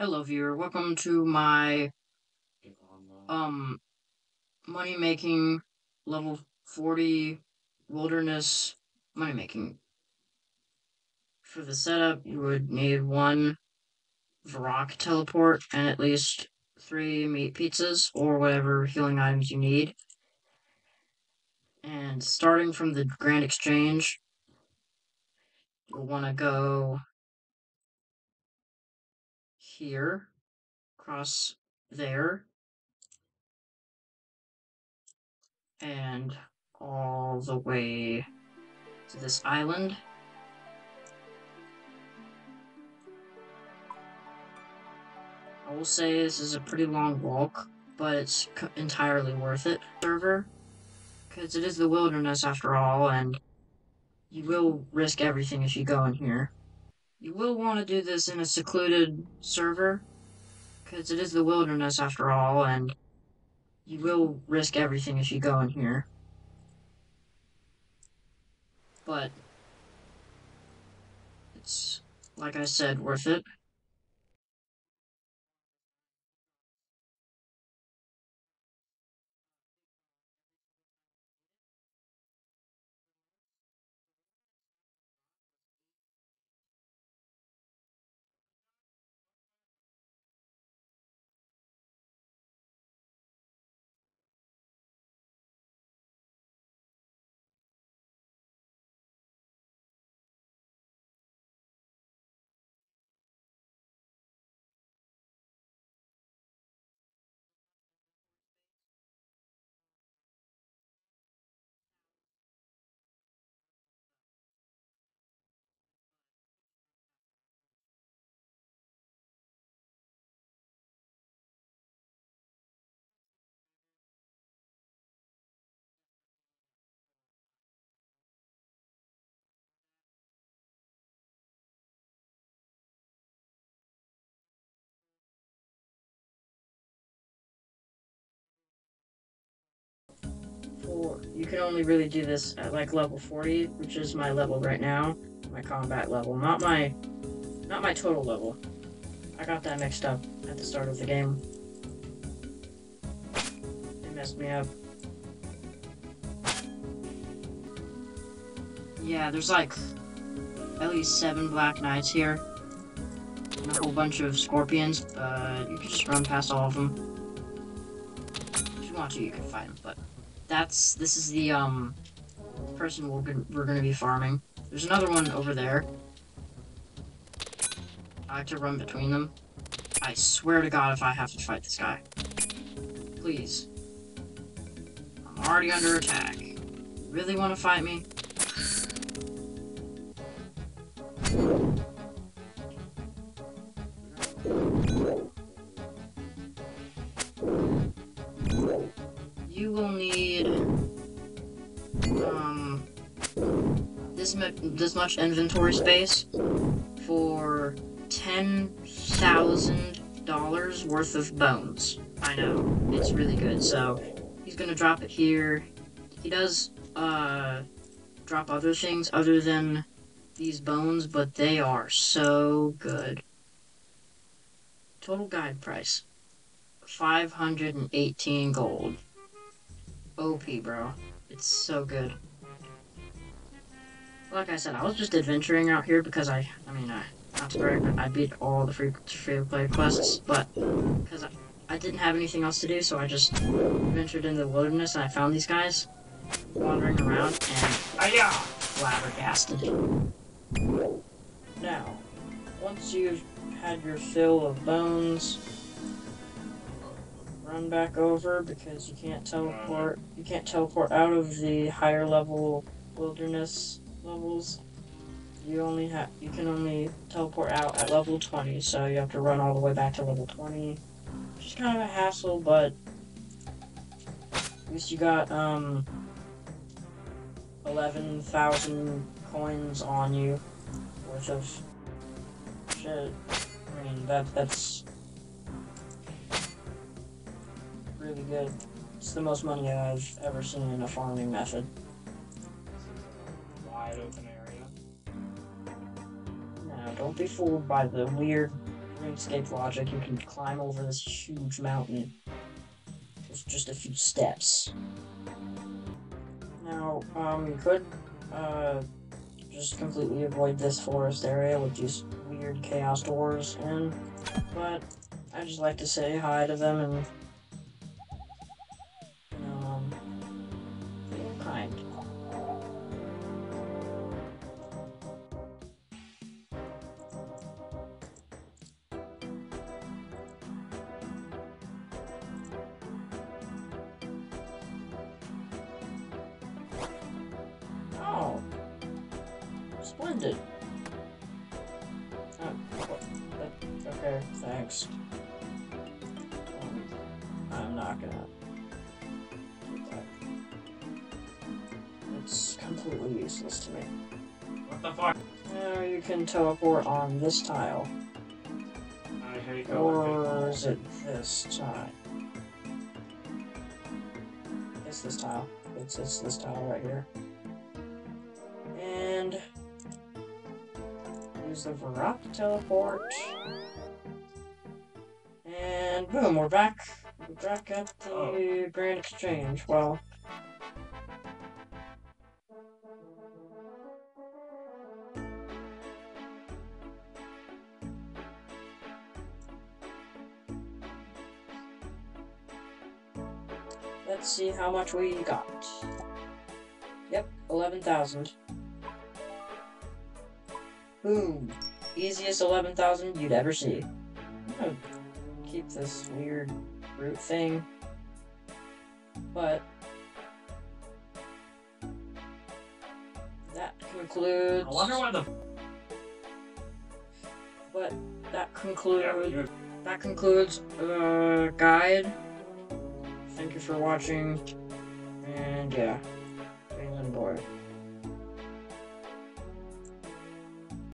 Hello viewer, welcome to my um money making level 40 wilderness money making. For the setup you would need one Varrock teleport and at least three meat pizzas or whatever healing items you need. And starting from the Grand Exchange, you'll want to go here, across there, and all the way to this island. I will say this is a pretty long walk, but it's entirely worth it. Server, because it is the wilderness after all, and you will risk everything if you go in here. You will want to do this in a secluded server, because it is the wilderness after all, and you will risk everything if you go in here. But, it's, like I said, worth it. You can only really do this at like level 40, which is my level right now, my combat level, not my not my total level. I got that mixed up at the start of the game. It messed me up. Yeah, there's like at least seven Black Knights here. And a whole bunch of Scorpions, but you can just run past all of them. If you want to, you can fight them, but that's this is the um person we're gonna, we're gonna be farming. There's another one over there. I like to run between them. I swear to God if I have to fight this guy. Please. I'm already under attack. You really want to fight me? Um this this much inventory space for ten thousand dollars worth of bones. I know it's really good. So he's gonna drop it here. He does uh drop other things other than these bones, but they are so good. Total guide price 518 gold. OP, bro. It's so good. Like I said, I was just adventuring out here because I, I mean, I, not to brag, but I beat all the free, free play quests, but because I, I didn't have anything else to do, so I just ventured into the wilderness and I found these guys wandering around and, flabbergasted. Now, once you've had your fill of bones, run back over because you can't teleport. You can't teleport out of the higher level wilderness levels. You only have you can only teleport out at level 20, so you have to run all the way back to level 20. Which is kind of a hassle, but at least you got um 11,000 coins on you worth of shit. I mean that that's really good. It's the most money I've ever seen in a farming method. Wide open area. Now, don't be fooled by the weird RuneScape logic, you can climb over this huge mountain. With just a few steps. Now, um, you could, uh, just completely avoid this forest area with these weird chaos doors in, but I just like to say hi to them and, Splendid. Oh, okay, thanks. Um, I'm not gonna. It's completely useless to me. What the fuck? Now you can teleport on this tile. I hate Or is it this tile? It's this tile. It's, it's this tile right here. Use Varrock to teleport. And boom, we're back. We're back at the Oh. Grand Exchange. Well, let's see how much we got. Yep, 11,000. Boom. Easiest 11,000 you'd ever see. I'm gonna keep this weird root thing. But that concludes. I wonder why the But that concludes. you- That concludes the guide. Thank you for watching. And yeah, Phelan Boy.